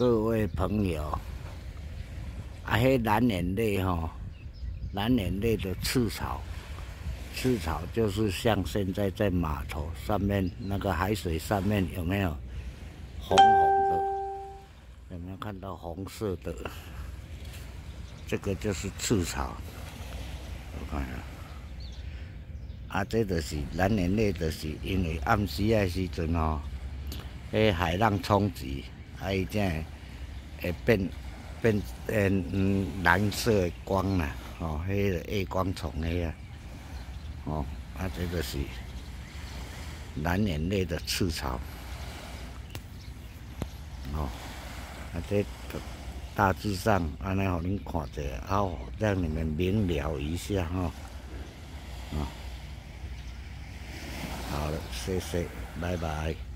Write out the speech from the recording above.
各位朋友，啊，迄蓝眼泪吼，蓝眼泪的赤草，赤草就是像现在在码头上面那个海水上面有没有红红的？有没有看到红色的？这个就是赤草，我看下。啊，这就是蓝眼泪，就是因为暗时的时阵吼，迄海浪冲击。啊，伊正会变变嗯蓝色的光啦，吼，迄个夜光虫个啊，哦，啊，这个是蓝眼泪的刺草，哦，啊，这大致上安尼，互恁看者，啊，让你们明了一下哈，啊，好了，谢谢，拜拜。